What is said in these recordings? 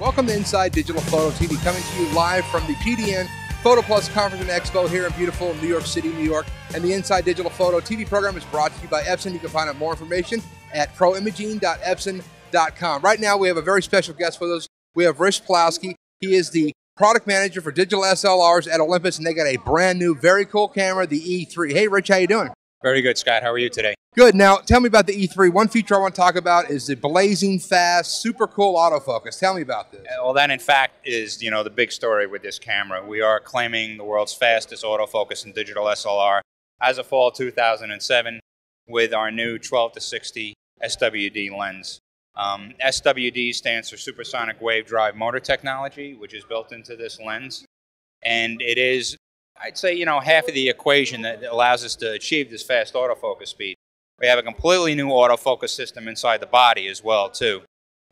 Welcome to Inside Digital Photo TV, coming to you live from the PDN Photo Plus Conference and Expo here in beautiful New York City, New York. And the Inside Digital Photo TV program is brought to you by Epson. You can find out more information at proimaging.epson.com. Right now, we have a very special guest with us. We have Rich Pelkowski. He is the product manager for digital SLRs at Olympus, and they got a brand new, very cool camera, the E3. Hey, Rich, how you doing? Very good, Scott. How are you today? Good. Now, tell me about the E3. One feature I want to talk about is the blazing fast, super cool autofocus. Tell me about this. Well, that in fact is you know the big story with this camera. We are claiming the world's fastest autofocus in digital SLR as of fall 2007 with our new 12 to 60 SWD lens. Um, SWD stands for supersonic wave drive motor technology, which is built into this lens, and it is I'd say, you know, half of the equation that allows us to achieve this fast autofocus speed. We have a completely new autofocus system inside the body as well, too.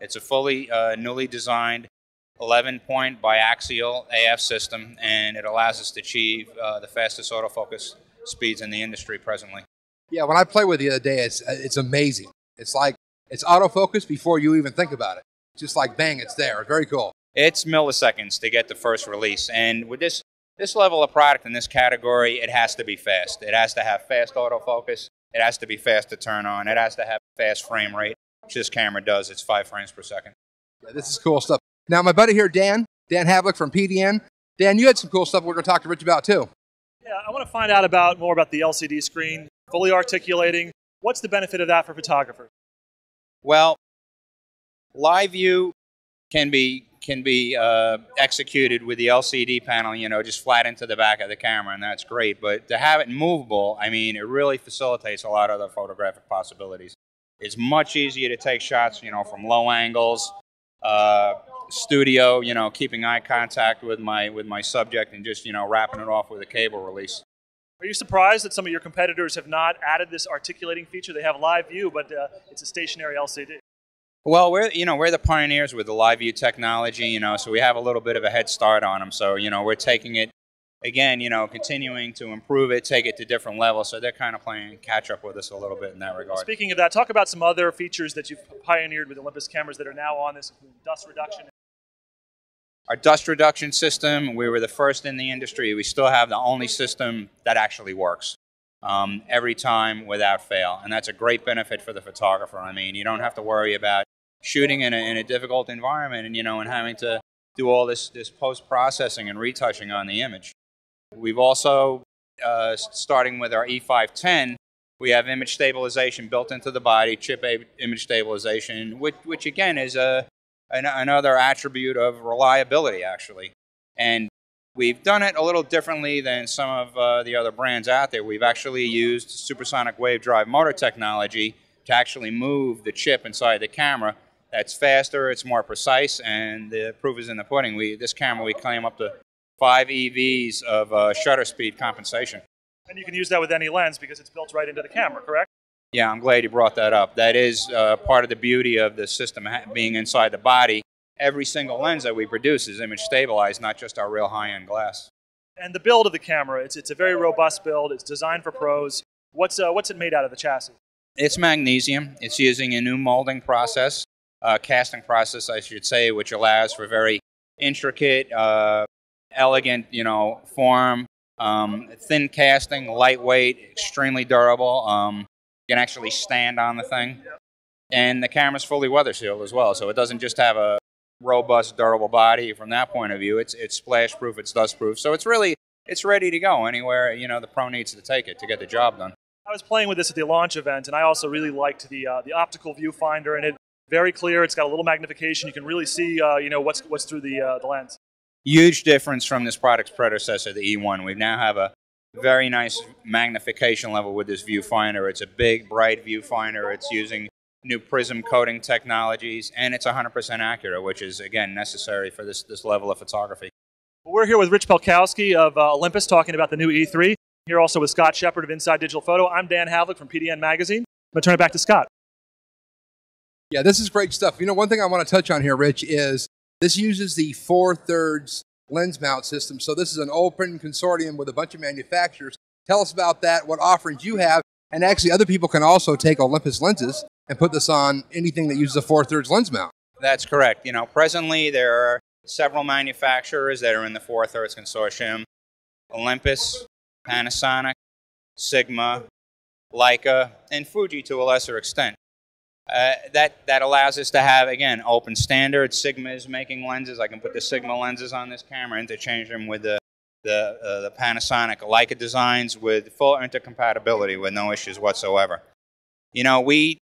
It's a fully uh, newly designed 11-point biaxial AF system, and it allows us to achieve uh, the fastest autofocus speeds in the industry presently. Yeah, when I played with it the other day, it's, it's amazing. It's like it's autofocus before you even think about it. Just like bang, it's there. Very cool. It's milliseconds to get the first release, and with this this level of product in this category, it has to be fast. It has to have fast autofocus. It has to be fast to turn on. It has to have fast frame rate, which this camera does. It's five frames per second. Yeah, this is cool stuff. Now, my buddy here, Dan, Dan Havlik from PDN. Dan, you had some cool stuff we're going to talk to Rich about too. Yeah, I want to find out about more about the LCD screen, fully articulating. What's the benefit of that for photographers? Well, live view can be can be uh, executed with the LCD panel, you know, just flat into the back of the camera, and that's great. But to have it movable, I mean, it really facilitates a lot of the photographic possibilities. It's much easier to take shots, you know, from low angles, uh, studio, you know, keeping eye contact with my with my subject, and just you know, wrapping it off with a cable release. Are you surprised that some of your competitors have not added this articulating feature? They have live view, but uh, it's a stationary LCD. Well, we're you know we're the pioneers with the live view technology, you know, so we have a little bit of a head start on them. So you know we're taking it again, you know, continuing to improve it, take it to different levels. So they're kind of playing catch up with us a little bit in that regard. Speaking of that, talk about some other features that you've pioneered with Olympus cameras that are now on this, dust reduction. Our dust reduction system, we were the first in the industry. We still have the only system that actually works. Um, every time without fail. And that's a great benefit for the photographer. I mean, you don't have to worry about shooting in a, in a difficult environment and you know and having to do all this this post processing and retouching on the image. We've also uh, starting with our E510, we have image stabilization built into the body, chip image stabilization, which which again is a an, another attribute of reliability actually, and. We've done it a little differently than some of uh, the other brands out there. We've actually used supersonic wave drive motor technology to actually move the chip inside the camera That's faster, it's more precise, and the proof is in the pudding. We this camera we claim up to five EVs of uh, shutter speed compensation. And you can use that with any lens because it's built right into the camera, correct? Yeah, I'm glad you brought that up. That is uh, part of the beauty of the system being inside the body. Every single lens that we produce is image stabilized, not just our real high-end glass. And the build of the camera, it's, it's a very robust build. It's designed for pros. What's, uh, what's it made out of, the chassis? It's magnesium. It's using a new molding process uh, casting process, I should say, which allows for very intricate, uh, elegant, you know, form, um, thin casting, lightweight, extremely durable. Um, you can actually stand on the thing, and the camera's fully weather sealed as well, so it doesn't just have a robust, durable body from that point of view. It's it's splash proof, it's dust proof, so it's really it's ready to go anywhere you know the pro needs to take it to get the job done. I was playing with this at the launch event, and I also really liked the uh, the optical viewfinder, and it very clear. It's got a little magnification. You can really see, uh, you know, what's what's through the uh, the lens. Huge difference from this product's predecessor, the E1. We now have a very nice magnification level with this viewfinder. It's a big, bright viewfinder. It's using new prism coating technologies, and it's 100% accurate, which is again necessary for this this level of photography. Well, we're here with Rich Pelkowski of uh, Olympus talking about the new E3. Here also with Scott Sheppard of Inside Digital Photo. I'm Dan Havlik from PDN Magazine. I'm going to turn it back to Scott. Yeah, this is great stuff. You know, one thing I want to touch on here, Rich, is this uses the four thirds lens mount system. So this is an open consortium with a bunch of manufacturers. Tell us about that, what offerings you have, and actually other people can also take Olympus lenses and put this on anything that uses a four thirds lens mount. That's correct. You know, presently there are several manufacturers that are in the four thirds consortium. Olympus, Panasonic, Sigma, Leica, and Fuji to a lesser extent. Uh, that that allows us to have again open standards. Sigma is making lenses. I can put the Sigma lenses on this camera, interchange them with the the, uh, the Panasonic Leica designs with full intercompatibility with no issues whatsoever. You know, we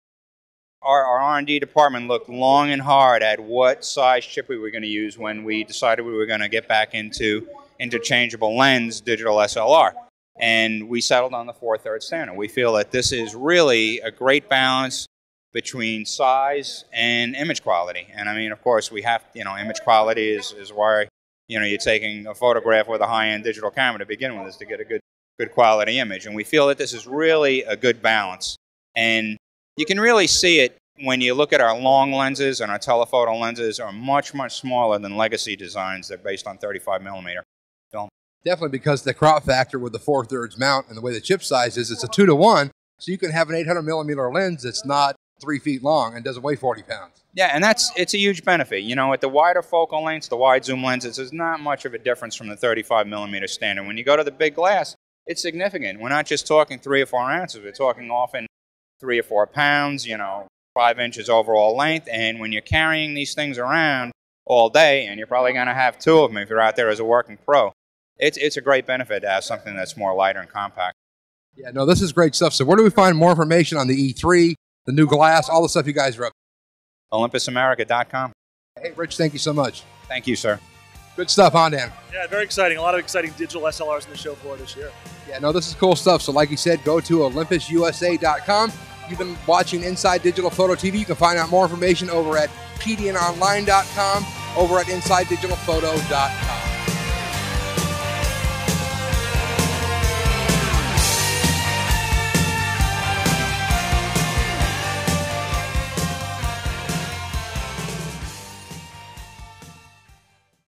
our, our R&D department looked long and hard at what size chip we were going to use when we decided we were going to get back into interchangeable lens digital SLR. And we settled on the 4 third standard. We feel that this is really a great balance between size and image quality. And I mean, of course, we have, you know, image quality is, is why, you know, you're taking a photograph with a high-end digital camera to begin with is to get a good, good quality image. And we feel that this is really a good balance. And you can really see it when you look at our long lenses and our telephoto lenses are much, much smaller than legacy designs. They're based on 35 millimeter film. Definitely because the crop factor with the 4 thirds mount and the way the chip size is, it's a 2 to 1. So you can have an 800 millimeter lens that's not three feet long and doesn't weigh 40 pounds. Yeah, and that's it's a huge benefit. You know, at the wider focal lengths, the wide zoom lenses, there's not much of a difference from the 35 millimeter standard. When you go to the big glass, it's significant. We're not just talking three or four ounces. We're talking often three or four pounds. You know, five inches overall length. And when you're carrying these things around all day, and you're probably going to have two of them if you're out there as a working pro, it's it's a great benefit to have something that's more lighter and compact. Yeah, no, this is great stuff. So where do we find more information on the E3, the new glass, all the stuff you guys are up? OlympusAmerica.com. Hey, Rich, thank you so much. Thank you, sir. Good stuff, huh, Dan? Yeah, very exciting. A lot of exciting digital SLRs in the show floor this year. Yeah, no, this is cool stuff. So, like you said, go to OlympusUSA.com. You've been watching Inside Digital Photo TV. You can find out more information over at PDNOnline.com, over at InsideDigitalPhoto.com.